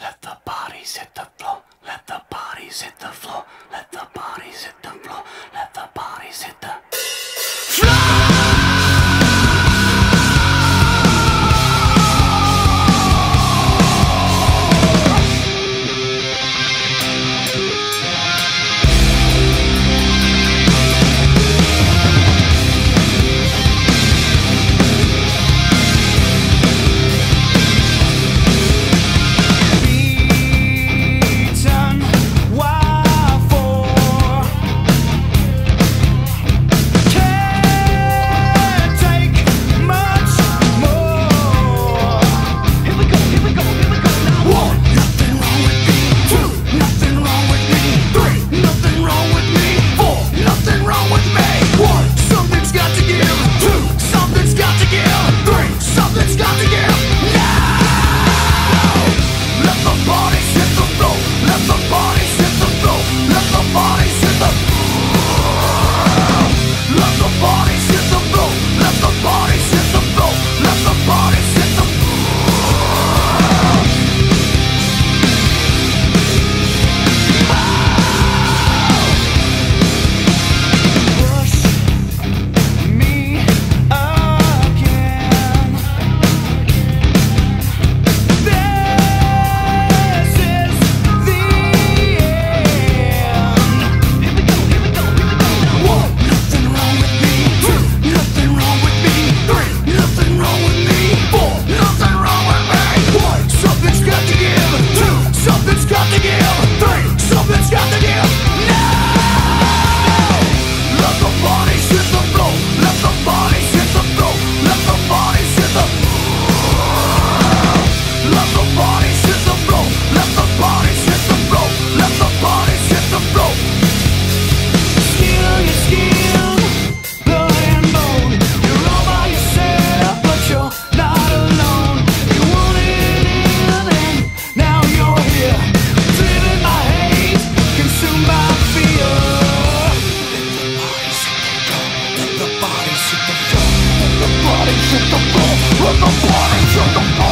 Let the bodies hit the floor. 动作